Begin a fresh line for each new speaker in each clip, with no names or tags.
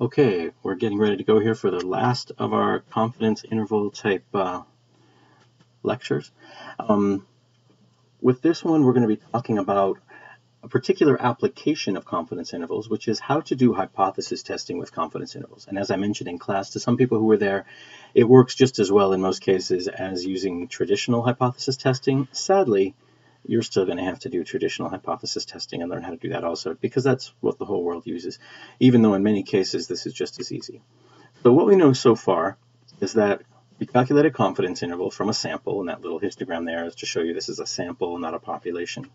Okay, we're getting ready to go here for the last of our confidence interval type uh, lectures. Um, with this one, we're going to be talking about a particular application of confidence intervals, which is how to do hypothesis testing with confidence intervals. And as I mentioned in class, to some people who were there, it works just as well in most cases as using traditional hypothesis testing. Sadly, you're still going to have to do traditional hypothesis testing and learn how to do that also because that's what the whole world uses, even though in many cases this is just as easy. So what we know so far is that we calculate a confidence interval from a sample, and that little histogram there is to show you this is a sample, not a population.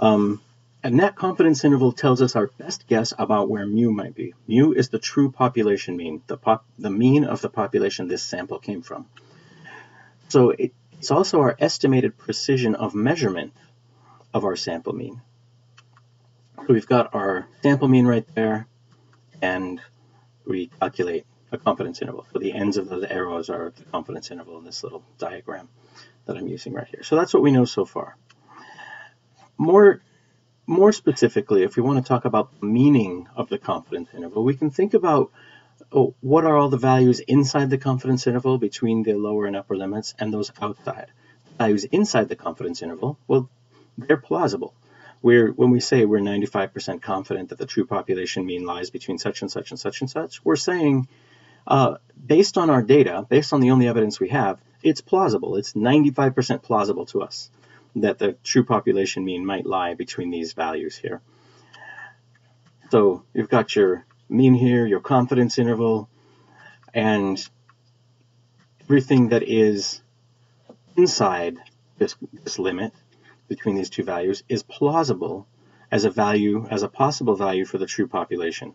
Um, and that confidence interval tells us our best guess about where mu might be. Mu is the true population mean, the, pop, the mean of the population this sample came from. So it, it's also our estimated precision of measurement of our sample mean. So we've got our sample mean right there, and we calculate a confidence interval. So the ends of the arrows are the confidence interval in this little diagram that I'm using right here. So that's what we know so far. More, more specifically, if we want to talk about the meaning of the confidence interval, we can think about what are all the values inside the confidence interval between the lower and upper limits and those outside? Values inside the confidence interval, well, they're plausible. We're, when we say we're 95% confident that the true population mean lies between such and such and such and such, we're saying, uh, based on our data, based on the only evidence we have, it's plausible. It's 95% plausible to us that the true population mean might lie between these values here. So you've got your mean here, your confidence interval, and everything that is inside this, this limit between these two values is plausible as a value, as a possible value for the true population,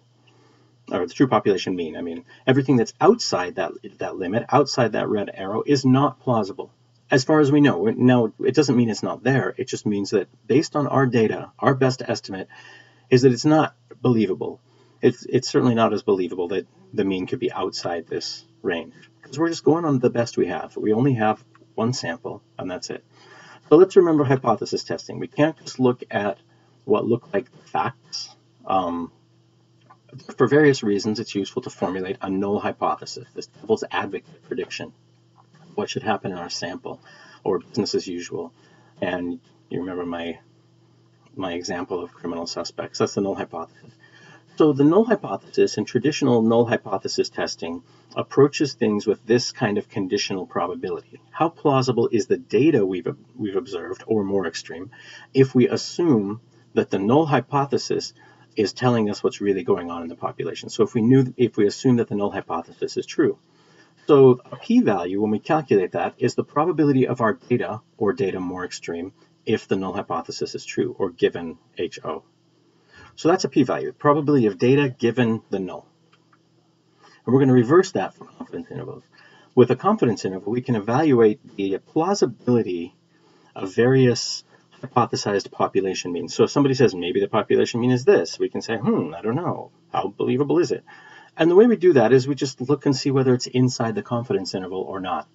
or the true population mean. I mean, everything that's outside that, that limit, outside that red arrow, is not plausible. As far as we know, now it doesn't mean it's not there. It just means that based on our data, our best estimate is that it's not believable it's it's certainly not as believable that the mean could be outside this range because we're just going on the best we have. We only have one sample and that's it. So let's remember hypothesis testing. We can't just look at what look like facts. Um, for various reasons, it's useful to formulate a null hypothesis, this devil's advocate prediction. What should happen in our sample, or business as usual. And you remember my my example of criminal suspects. That's the null hypothesis. So the null hypothesis and traditional null hypothesis testing approaches things with this kind of conditional probability. How plausible is the data we've, we've observed, or more extreme, if we assume that the null hypothesis is telling us what's really going on in the population. So if we knew, if we assume that the null hypothesis is true. So a p-value, when we calculate that, is the probability of our data, or data more extreme, if the null hypothesis is true, or given HO. So that's a p-value, probability of data given the null. And we're going to reverse that for confidence intervals. With a confidence interval, we can evaluate the plausibility of various hypothesized population means. So if somebody says maybe the population mean is this, we can say, hmm, I don't know. How believable is it? And the way we do that is we just look and see whether it's inside the confidence interval or not.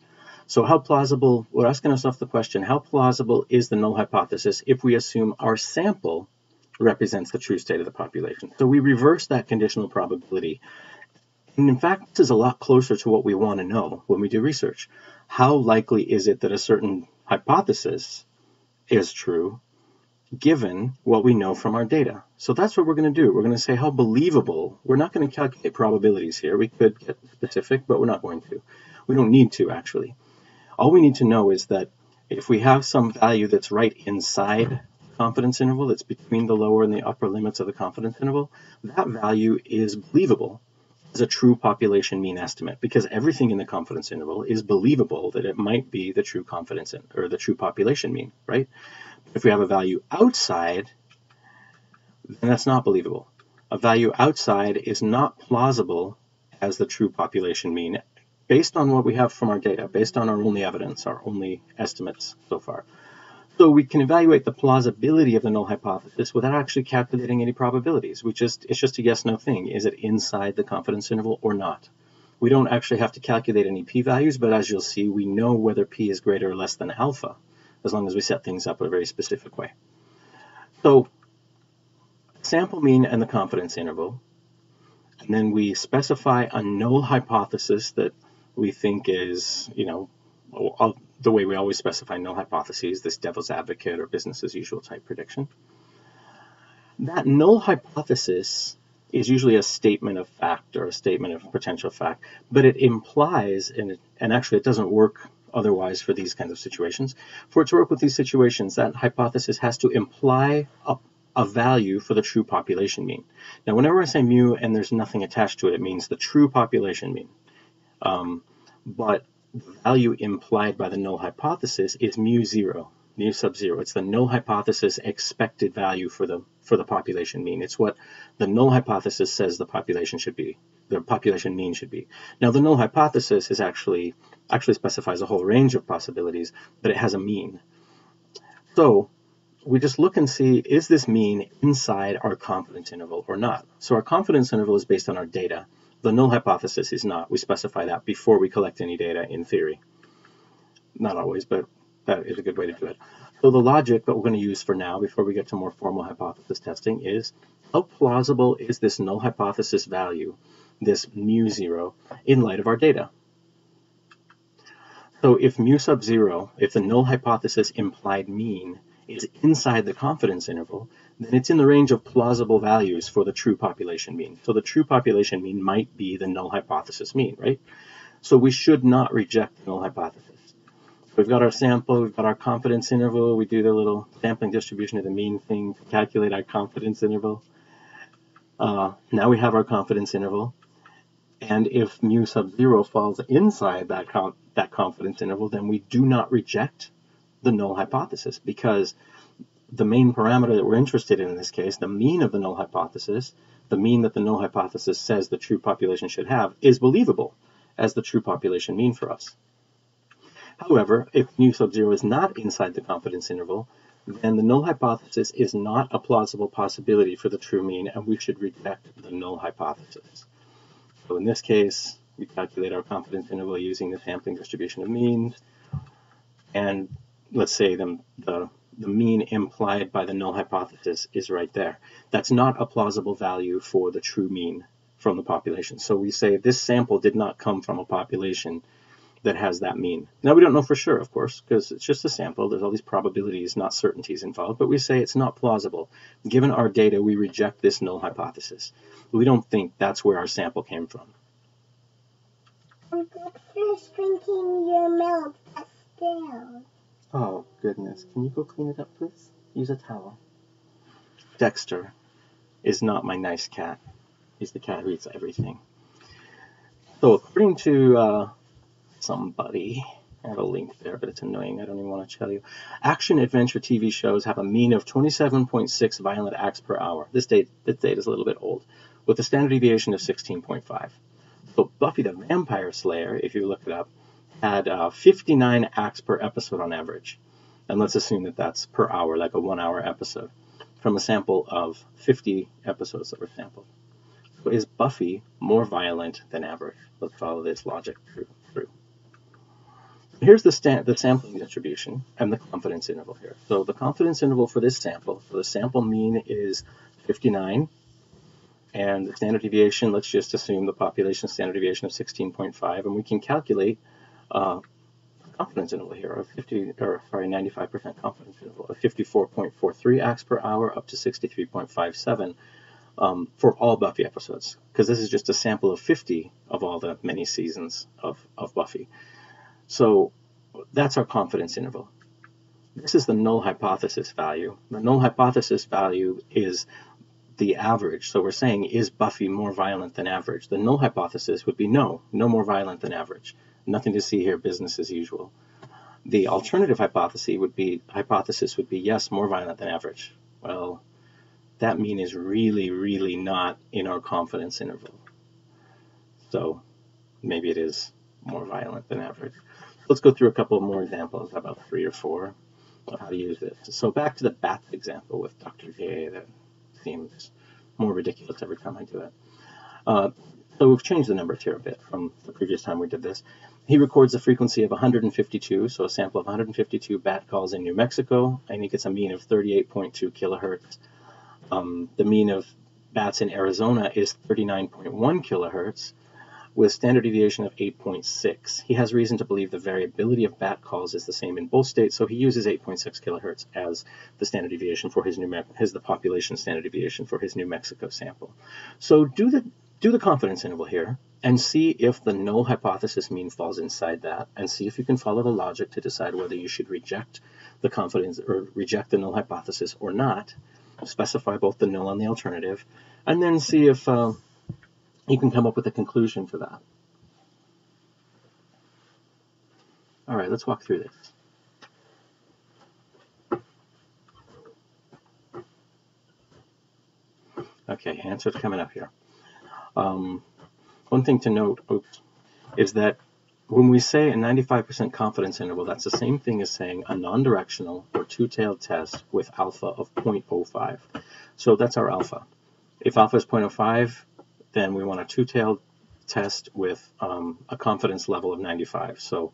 So how plausible, we're asking ourselves the question, how plausible is the null hypothesis if we assume our sample represents the true state of the population. So we reverse that conditional probability. And in fact, this is a lot closer to what we want to know when we do research. How likely is it that a certain hypothesis is true given what we know from our data? So that's what we're going to do. We're going to say how believable. We're not going to calculate probabilities here. We could get specific, but we're not going to. We don't need to, actually. All we need to know is that if we have some value that's right inside confidence interval that's between the lower and the upper limits of the confidence interval, that value is believable as a true population mean estimate because everything in the confidence interval is believable that it might be the true confidence in, or the true population mean, right? If we have a value outside, then that's not believable. A value outside is not plausible as the true population mean based on what we have from our data, based on our only evidence, our only estimates so far. So we can evaluate the plausibility of the null hypothesis without actually calculating any probabilities. We just it's just a yes no thing. Is it inside the confidence interval or not? We don't actually have to calculate any p-values, but as you'll see, we know whether p is greater or less than alpha, as long as we set things up a very specific way. So sample mean and the confidence interval. And then we specify a null hypothesis that we think is, you know, the way we always specify null hypotheses, this devil's advocate or business as usual type prediction. That null hypothesis is usually a statement of fact or a statement of potential fact, but it implies, and, it, and actually it doesn't work otherwise for these kinds of situations. For it to work with these situations, that hypothesis has to imply a, a value for the true population mean. Now, whenever I say mu and there's nothing attached to it, it means the true population mean. Um, but value implied by the null hypothesis is mu zero mu sub zero. It's the null hypothesis expected value for the for the population mean. It's what the null hypothesis says the population should be, the population mean should be. Now the null hypothesis is actually actually specifies a whole range of possibilities, but it has a mean. So we just look and see, is this mean inside our confidence interval or not? So our confidence interval is based on our data. The null hypothesis is not. We specify that before we collect any data in theory. Not always, but that is a good way to do it. So the logic that we're going to use for now, before we get to more formal hypothesis testing, is how plausible is this null hypothesis value, this mu zero, in light of our data? So if mu sub zero, if the null hypothesis implied mean is inside the confidence interval, then it's in the range of plausible values for the true population mean. So the true population mean might be the null hypothesis mean, right? So we should not reject the null hypothesis. We've got our sample, we've got our confidence interval, we do the little sampling distribution of the mean thing to calculate our confidence interval. Uh, now we have our confidence interval. And if mu sub zero falls inside that, that confidence interval, then we do not reject the null hypothesis because the main parameter that we're interested in in this case, the mean of the null hypothesis, the mean that the null hypothesis says the true population should have, is believable as the true population mean for us. However, if mu sub 0 is not inside the confidence interval, then the null hypothesis is not a plausible possibility for the true mean, and we should reject the null hypothesis. So in this case, we calculate our confidence interval using the sampling distribution of means, and let's say the, the, the mean implied by the null hypothesis is right there. That's not a plausible value for the true mean from the population. So we say this sample did not come from a population that has that mean. Now we don't know for sure, of course, because it's just a sample. There's all these probabilities, not certainties involved, but we say it's not plausible. Given our data, we reject this null hypothesis. We don't think that's where our sample came from.
I'm just drinking your milk.
Oh, goodness. Can you go clean it up, please? Use a towel. Dexter is not my nice cat. He's the cat who eats everything. So according to uh, somebody. I have a link there, but it's annoying. I don't even want to tell you. Action adventure TV shows have a mean of 27.6 violent acts per hour. This date, this date is a little bit old, with a standard deviation of 16.5. So Buffy the Vampire Slayer, if you look it up, had uh, 59 acts per episode on average. And let's assume that that's per hour, like a one hour episode, from a sample of 50 episodes that were sampled. So is Buffy more violent than average? Let's follow this logic through. through. Here's the, the sampling distribution and the confidence interval here. So the confidence interval for this sample, so the sample mean is 59, and the standard deviation, let's just assume the population standard deviation of 16.5, and we can calculate uh, confidence interval here of 50, or sorry, 95% confidence interval of 54.43 acts per hour up to 63.57 um, for all Buffy episodes, because this is just a sample of 50 of all the many seasons of, of Buffy. So that's our confidence interval. This is the null hypothesis value. The null hypothesis value is the average. So we're saying, is Buffy more violent than average? The null hypothesis would be no, no more violent than average. Nothing to see here, business as usual. The alternative hypothesis would be hypothesis would be yes, more violent than average. Well, that mean is really, really not in our confidence interval. So maybe it is more violent than average. Let's go through a couple more examples, about three or four, of how to use this. So back to the bat example with Dr. J that seems more ridiculous every time I do it. Uh, so we've changed the numbers here a bit from the previous time we did this. He records a frequency of 152, so a sample of 152 bat calls in New Mexico, and he gets a mean of 38.2 kilohertz. Um, the mean of bats in Arizona is 39.1 kilohertz with standard deviation of 8.6. He has reason to believe the variability of bat calls is the same in both states, so he uses 8.6 kilohertz as the standard deviation for his New his the population standard deviation for his New Mexico sample. So do the do the confidence interval here and see if the null hypothesis mean falls inside that and see if you can follow the logic to decide whether you should reject the confidence or reject the null hypothesis or not. Specify both the null and the alternative, and then see if uh, you can come up with a conclusion for that. All right, let's walk through this. Okay, answers coming up here. Um, one thing to note oops, is that when we say a 95% confidence interval, that's the same thing as saying a non-directional or two-tailed test with alpha of 0.05. So that's our alpha. If alpha is 0.05, then we want a two-tailed test with um, a confidence level of 95, so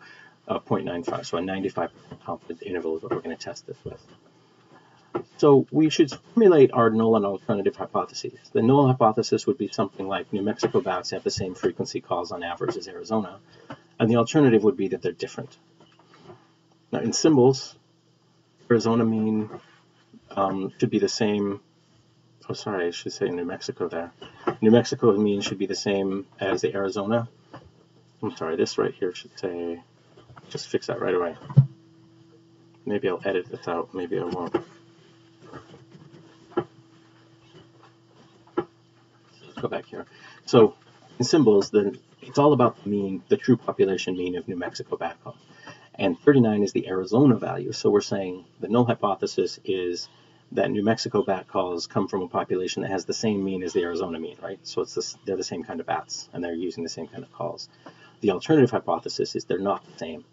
uh, 0.95. So a 95% confidence interval is what we're going to test this with. So we should formulate our null and alternative hypotheses. The null hypothesis would be something like New Mexico bats have the same frequency calls on average as Arizona, and the alternative would be that they're different. Now in symbols, Arizona mean um, should be the same oh sorry, I should say New Mexico there. New Mexico mean should be the same as the Arizona. I'm sorry, this right here should say, just fix that right away. Maybe I'll edit this out, maybe I won't. Let's go back here. So in symbols, then it's all about the mean, the true population mean of New Mexico calls. And 39 is the Arizona value. So we're saying the null hypothesis is that New Mexico bat calls come from a population that has the same mean as the Arizona mean, right? So it's this, they're the same kind of bats and they're using the same kind of calls. The alternative hypothesis is they're not the same.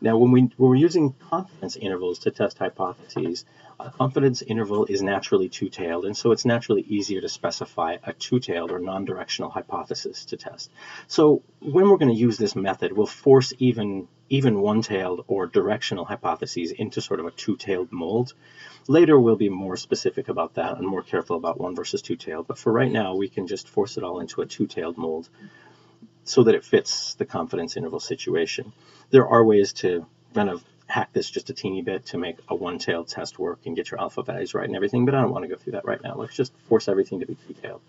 Now, when, we, when we're using confidence intervals to test hypotheses, a confidence interval is naturally two-tailed, and so it's naturally easier to specify a two-tailed or non-directional hypothesis to test. So when we're going to use this method, we'll force even, even one-tailed or directional hypotheses into sort of a two-tailed mold. Later, we'll be more specific about that and more careful about one versus two-tailed, but for right now, we can just force it all into a two-tailed mold so that it fits the confidence interval situation. There are ways to kind of hack this just a teeny bit to make a one-tailed test work and get your alpha values right and everything, but I don't want to go through that right now. Let's just force everything to be two-tailed.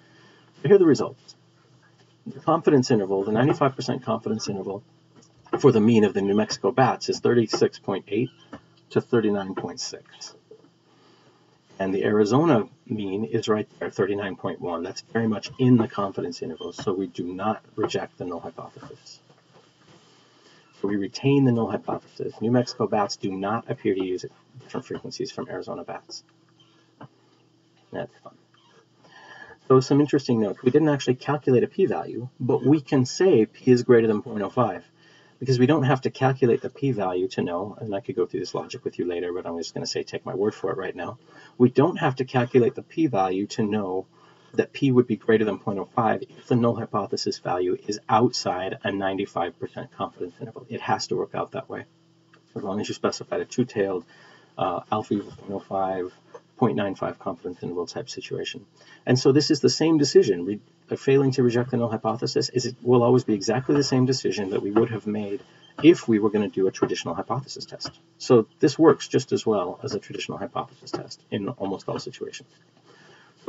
Here are the results. The confidence interval, the 95% confidence interval for the mean of the New Mexico bats is 36.8 to 39.6. And the Arizona mean is right there, 39.1. That's very much in the confidence interval, so we do not reject the null hypothesis. So we retain the null hypothesis. New Mexico bats do not appear to use different frequencies from Arizona bats. That's fun. So some interesting notes. We didn't actually calculate a p-value, but we can say p is greater than 0.05 because we don't have to calculate the p-value to know, and I could go through this logic with you later, but I'm just going to say take my word for it right now. We don't have to calculate the p-value to know that p would be greater than 0.05 if the null hypothesis value is outside a 95% confidence interval. It has to work out that way. As long as you specify a two-tailed uh, alpha equals 0.05, 0.95 confidence interval type situation. And so this is the same decision. Re failing to reject the null hypothesis is it will always be exactly the same decision that we would have made if we were going to do a traditional hypothesis test. So this works just as well as a traditional hypothesis test in almost all situations.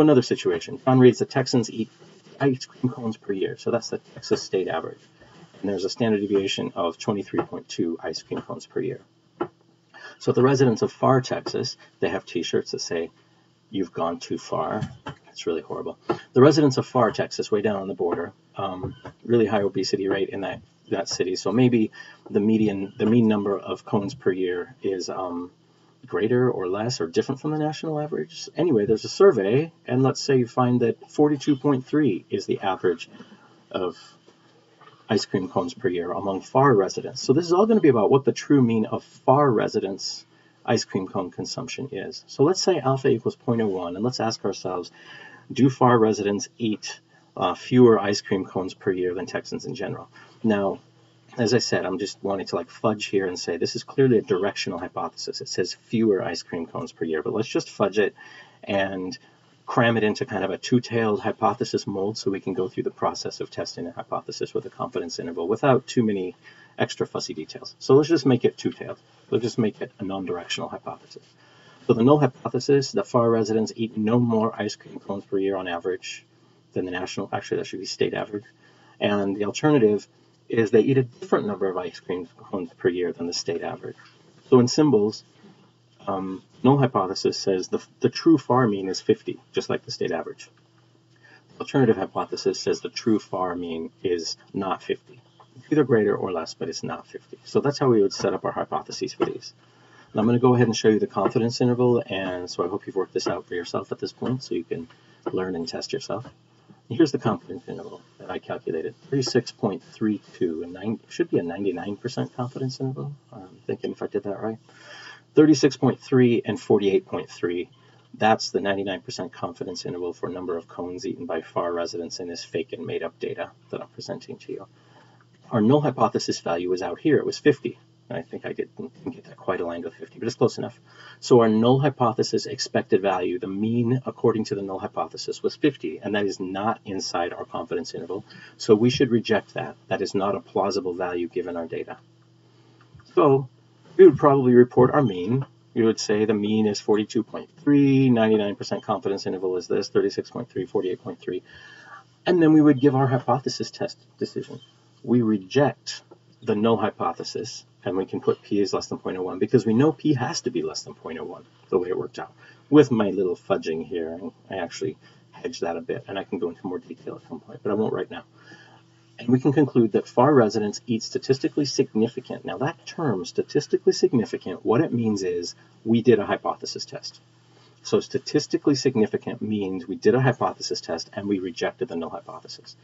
Another situation, John reads the Texans eat ice cream cones per year. So that's the Texas state average. And there's a standard deviation of 23.2 ice cream cones per year. So the residents of Pharr, Texas, they have t-shirts that say, you've gone too far. It's really horrible. The residents of Pharr, Texas, way down on the border, um, really high obesity rate in that, that city. So maybe the median, the mean number of cones per year is um, greater or less or different from the national average. Anyway, there's a survey, and let's say you find that 42.3 is the average of ice cream cones per year among Pharr residents. So this is all going to be about what the true mean of Pharr residents' ice cream cone consumption is. So let's say alpha equals 0.01, and let's ask ourselves, do Pharr residents eat uh, fewer ice cream cones per year than Texans in general? Now, as I said, I'm just wanting to like fudge here and say this is clearly a directional hypothesis. It says fewer ice cream cones per year, but let's just fudge it and cram it into kind of a two-tailed hypothesis mold so we can go through the process of testing a hypothesis with a confidence interval without too many extra fussy details. So let's just make it two-tailed. Let's just make it a non-directional hypothesis. So the null hypothesis that Pharr residents eat no more ice cream cones per year on average than the national, actually that should be state average. And the alternative is they eat a different number of ice cream cones per year than the state average. So in symbols, um, null hypothesis says the, the true Pharr mean is 50, just like the state average. The alternative hypothesis says the true Pharr mean is not 50. It's either greater or less, but it's not 50. So that's how we would set up our hypotheses for these. And I'm going to go ahead and show you the confidence interval, and so I hope you've worked this out for yourself at this point so you can learn and test yourself. Here's the confidence interval that I calculated, 36.32, and nine, should be a 99% confidence interval. I'm thinking if I did that right. 36.3 and 48.3, that's the 99% confidence interval for number of cones eaten by Pharr residents in this fake and made up data that I'm presenting to you. Our null hypothesis value was out here, it was 50. I think I didn't get that quite aligned with 50, but it's close enough. So our null hypothesis expected value, the mean according to the null hypothesis was 50, and that is not inside our confidence interval. So we should reject that. That is not a plausible value given our data. So we would probably report our mean. We would say the mean is 42.3, 99% confidence interval is this, 36.3, 48.3. And then we would give our hypothesis test decision. We reject the null hypothesis and we can put p is less than 0.01 because we know p has to be less than 0.01 the way it worked out. With my little fudging here, I actually hedge that a bit and I can go into more detail at some point, but I won't right now. And we can conclude that Pharr residents eat statistically significant. Now that term, statistically significant, what it means is we did a hypothesis test. So statistically significant means we did a hypothesis test and we rejected the null hypothesis.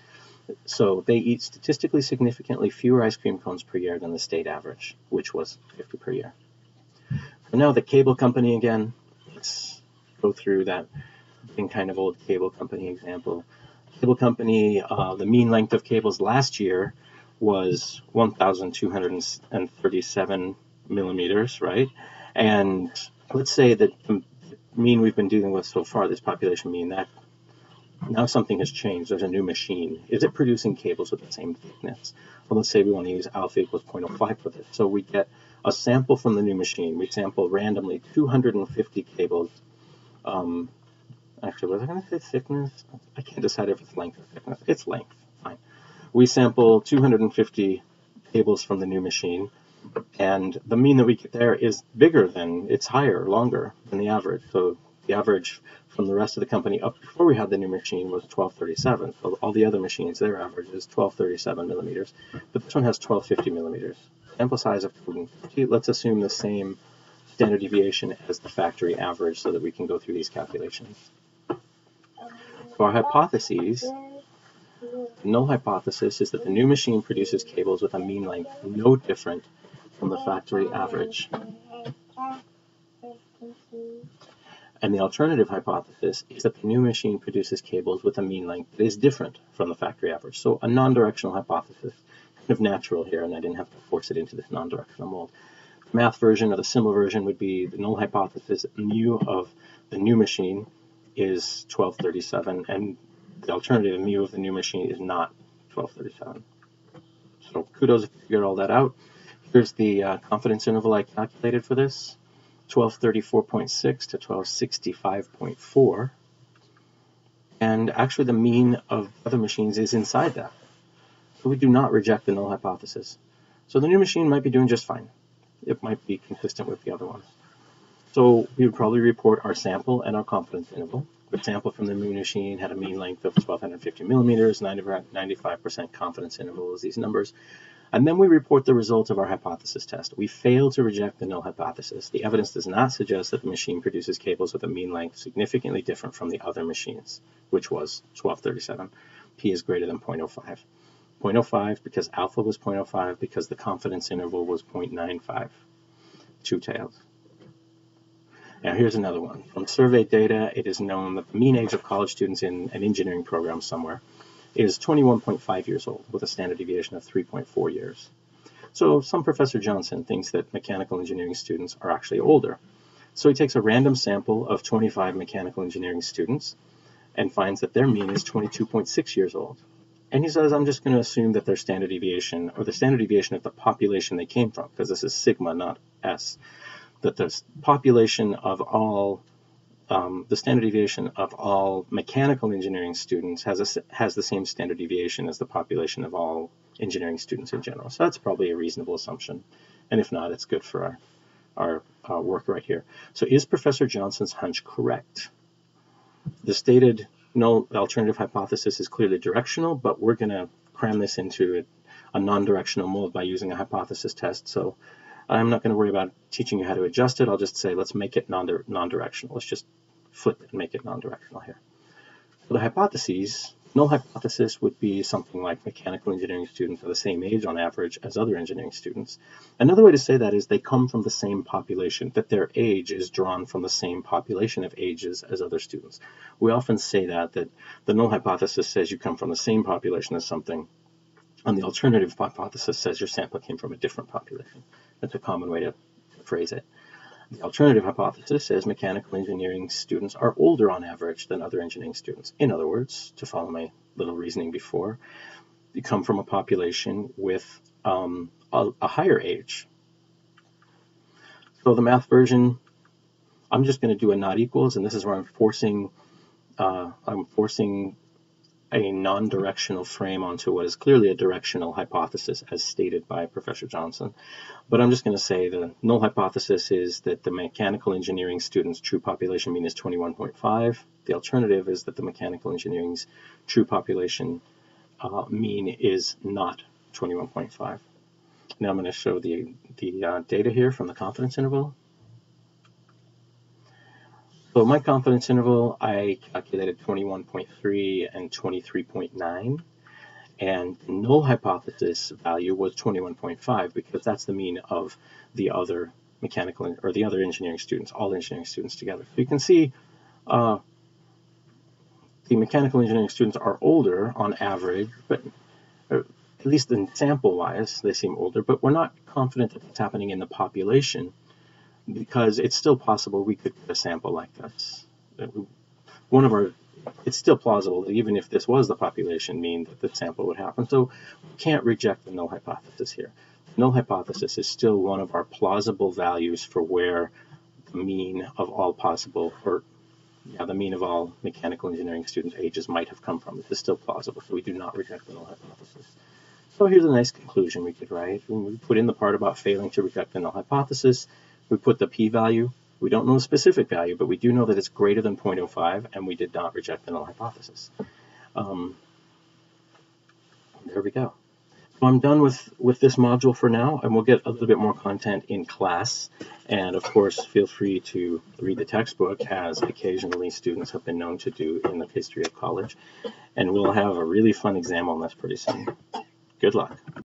So they eat statistically significantly fewer ice cream cones per year than the state average, which was 50 per year. So now the cable company again, let's go through that kind of old cable company example. Cable company, uh, the mean length of cables last year was 1,237 millimeters, right? And let's say that the mean we've been dealing with so far, this population mean, that now something has changed. There's a new machine. Is it producing cables with the same thickness? Well, let's say we want to use alpha equals 0.05 for this. So we get a sample from the new machine. We sample randomly 250 cables. Um, actually, was I going to say thickness? I can't decide if it's length or thickness. It's length. Fine. We sample 250 cables from the new machine. And the mean that we get there is bigger than, it's higher, longer than the average. So the average from the rest of the company up before we had the new machine was 1237. So all the other machines, their average is 1237 millimeters, but this one has 1250 millimeters. Sample size of 250. Let's assume the same standard deviation as the factory average so that we can go through these calculations. For our hypotheses, null hypothesis is that the new machine produces cables with a mean length no different from the factory average. And the alternative hypothesis is that the new machine produces cables with a mean length that is different from the factory average. So a non-directional hypothesis, kind of natural here, and I didn't have to force it into this non-directional mold. The math version or the symbol version would be the null hypothesis mu of the new machine is 1237, and the alternative mu of the new machine is not 1237. So kudos if you figured all that out. Here's the uh, confidence interval I calculated for this. 1234.6 to 1265.4. And actually the mean of other machines is inside that. So we do not reject the null hypothesis. So the new machine might be doing just fine. It might be consistent with the other ones. So we would probably report our sample and our confidence interval. The sample from the new machine had a mean length of 1250 millimeters, 95% confidence interval is these numbers. And then we report the result of our hypothesis test. We fail to reject the null hypothesis. The evidence does not suggest that the machine produces cables with a mean length significantly different from the other machines, which was 1237. P is greater than 0.05. 0.05 because alpha was 0.05 because the confidence interval was 0.95. Two tails. Now here's another one. From survey data, it is known that the mean age of college students in an engineering program somewhere is 21.5 years old with a standard deviation of 3.4 years. So some Professor Johnson thinks that mechanical engineering students are actually older. So he takes a random sample of 25 mechanical engineering students and finds that their mean is 22.6 years old. And he says, I'm just going to assume that their standard deviation, or the standard deviation of the population they came from, because this is sigma, not S, that the population of all, um, the standard deviation of all mechanical engineering students has, a, has the same standard deviation as the population of all engineering students in general. So that's probably a reasonable assumption. And if not, it's good for our, our uh, work right here. So is Professor Johnson's hunch correct? The stated null alternative hypothesis is clearly directional, but we're going to cram this into a, a non-directional mold by using a hypothesis test. So I'm not going to worry about teaching you how to adjust it. I'll just say let's make it non-directional. Let's just flip and make it non-directional here. So the hypotheses Null hypothesis would be something like mechanical engineering students are the same age on average as other engineering students. Another way to say that is they come from the same population, that their age is drawn from the same population of ages as other students. We often say that, that the null hypothesis says you come from the same population as something, and the alternative hypothesis says your sample came from a different population. That's a common way to phrase it. The alternative hypothesis says mechanical engineering students are older on average than other engineering students. In other words, to follow my little reasoning before, you come from a population with um, a, a higher age. So the math version, I'm just going to do a not equals, and this is where I'm forcing uh, I'm forcing a non-directional frame onto what is clearly a directional hypothesis as stated by Professor Johnson. But I'm just going to say the null hypothesis is that the mechanical engineering students' true population mean is 21.5. The alternative is that the mechanical engineering's true population uh, mean is not 21.5. Now I'm going to show the, the uh, data here from the confidence interval. So my confidence interval, I calculated 21.3 and 23.9. And the null hypothesis value was 21.5 because that's the mean of the other mechanical or the other engineering students, all engineering students together. So you can see uh, the mechanical engineering students are older on average, but uh, at least in sample wise, they seem older, but we're not confident that it's happening in the population because it's still possible we could get a sample like this. One of our, it's still plausible that even if this was the population mean that the sample would happen. So we can't reject the null hypothesis here. The null hypothesis is still one of our plausible values for where the mean of all possible, or yeah, the mean of all mechanical engineering students' ages might have come from. This is still plausible, so we do not reject the null hypothesis. So here's a nice conclusion we could write. We put in the part about failing to reject the null hypothesis. We put the p-value. We don't know the specific value, but we do know that it's greater than 0.05, and we did not reject the null hypothesis. Um, there we go. So I'm done with, with this module for now, and we'll get a little bit more content in class. And of course, feel free to read the textbook, as occasionally students have been known to do in the history of college. And we'll have a really fun exam on this pretty soon. Good luck.